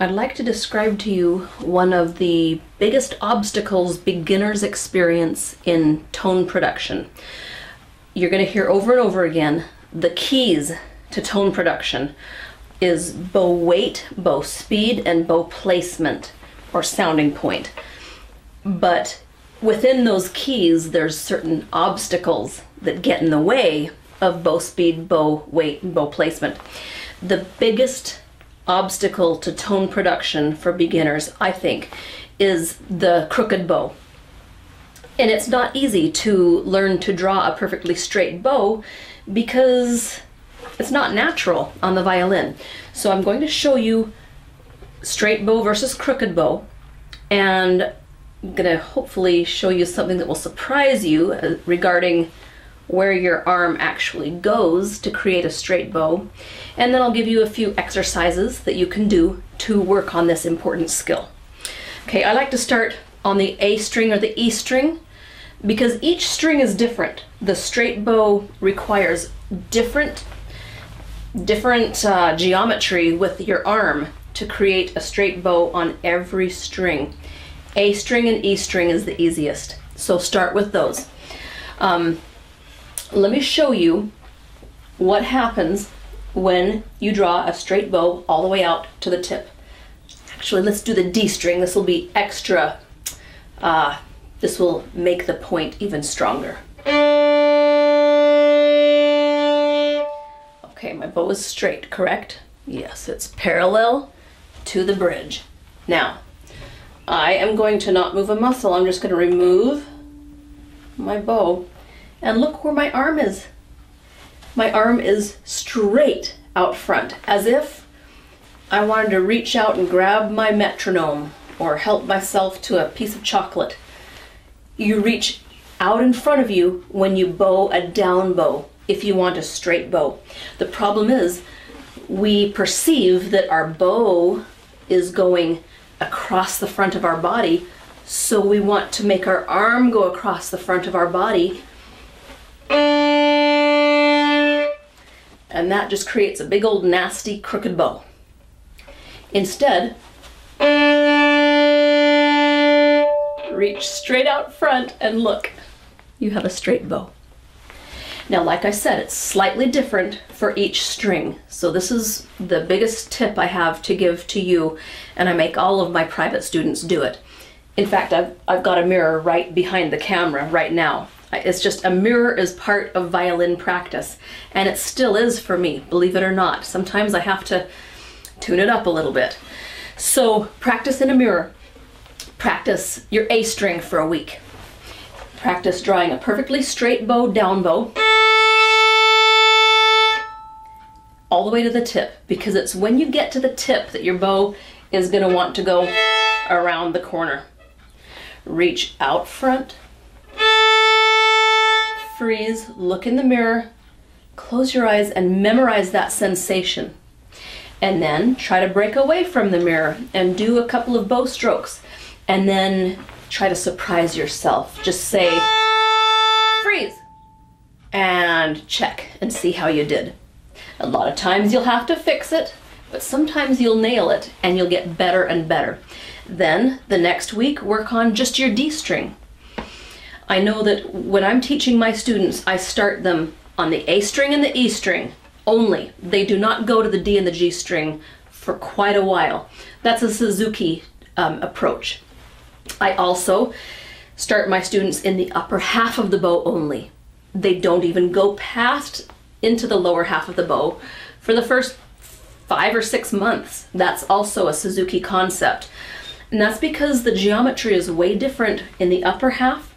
I'd like to describe to you one of the biggest obstacles beginners experience in tone production. You're going to hear over and over again the keys to tone production is bow weight, bow speed, and bow placement or sounding point. But within those keys, there's certain obstacles that get in the way of bow speed, bow weight, and bow placement. The biggest obstacle to tone production for beginners, I think, is the crooked bow. And it's not easy to learn to draw a perfectly straight bow because it's not natural on the violin. So I'm going to show you straight bow versus crooked bow and I'm going to hopefully show you something that will surprise you uh, regarding where your arm actually goes to create a straight bow. And then I'll give you a few exercises that you can do to work on this important skill. Okay, I like to start on the A string or the E string because each string is different. The straight bow requires different different uh, geometry with your arm to create a straight bow on every string. A string and E string is the easiest, so start with those. Um, let me show you what happens when you draw a straight bow all the way out to the tip. Actually, let's do the D string. This will be extra, uh, this will make the point even stronger. Okay, my bow is straight, correct? Yes, it's parallel to the bridge. Now, I am going to not move a muscle. I'm just going to remove my bow and look where my arm is. My arm is straight out front, as if I wanted to reach out and grab my metronome or help myself to a piece of chocolate. You reach out in front of you when you bow a down bow, if you want a straight bow. The problem is we perceive that our bow is going across the front of our body, so we want to make our arm go across the front of our body and that just creates a big old nasty crooked bow. Instead, reach straight out front and look, you have a straight bow. Now, like I said, it's slightly different for each string. So this is the biggest tip I have to give to you, and I make all of my private students do it. In fact, I've, I've got a mirror right behind the camera right now. It's just a mirror is part of violin practice, and it still is for me, believe it or not. Sometimes I have to tune it up a little bit. So practice in a mirror. Practice your A string for a week. Practice drawing a perfectly straight bow, down bow, all the way to the tip, because it's when you get to the tip that your bow is gonna want to go around the corner. Reach out front, freeze, look in the mirror, close your eyes, and memorize that sensation. And then try to break away from the mirror and do a couple of bow strokes. And then try to surprise yourself. Just say, freeze, and check and see how you did. A lot of times you'll have to fix it, but sometimes you'll nail it and you'll get better and better. Then the next week, work on just your D string. I know that when I'm teaching my students, I start them on the A string and the E string only. They do not go to the D and the G string for quite a while. That's a Suzuki um, approach. I also start my students in the upper half of the bow only. They don't even go past into the lower half of the bow for the first five or six months. That's also a Suzuki concept. And that's because the geometry is way different in the upper half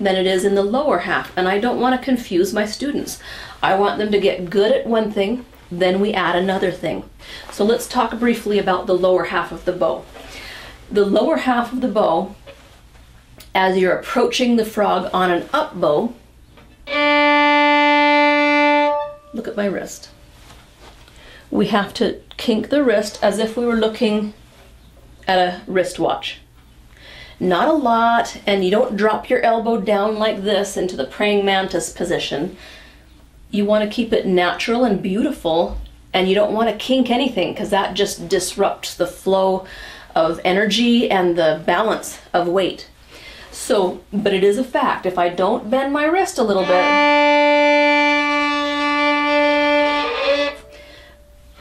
than it is in the lower half. And I don't want to confuse my students. I want them to get good at one thing, then we add another thing. So let's talk briefly about the lower half of the bow. The lower half of the bow, as you're approaching the frog on an up bow, look at my wrist. We have to kink the wrist as if we were looking at a wristwatch not a lot, and you don't drop your elbow down like this into the praying mantis position. You want to keep it natural and beautiful and you don't want to kink anything because that just disrupts the flow of energy and the balance of weight. So, but it is a fact, if I don't bend my wrist a little bit,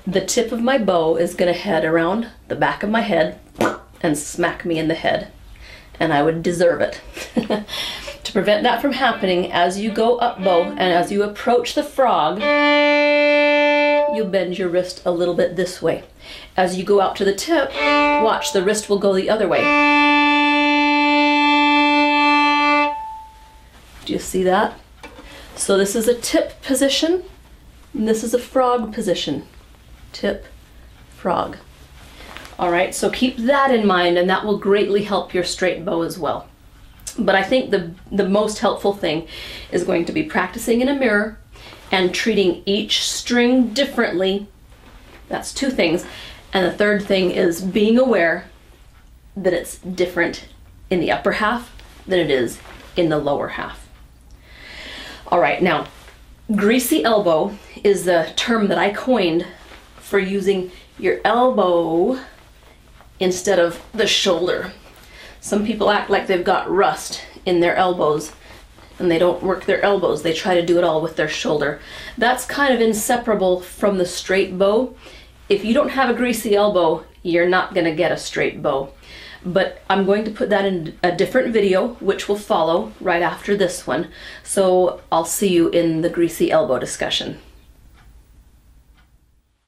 the tip of my bow is going to head around the back of my head and smack me in the head. And I would deserve it. to prevent that from happening, as you go up bow and as you approach the frog, you bend your wrist a little bit this way. As you go out to the tip, watch, the wrist will go the other way. Do you see that? So this is a tip position, and this is a frog position. Tip, frog. All right, so keep that in mind and that will greatly help your straight bow as well. But I think the, the most helpful thing is going to be practicing in a mirror and treating each string differently. That's two things. And the third thing is being aware that it's different in the upper half than it is in the lower half. All right, now, greasy elbow is the term that I coined for using your elbow instead of the shoulder. Some people act like they've got rust in their elbows and they don't work their elbows. They try to do it all with their shoulder. That's kind of inseparable from the straight bow. If you don't have a greasy elbow, you're not gonna get a straight bow. But I'm going to put that in a different video, which will follow right after this one. So I'll see you in the greasy elbow discussion.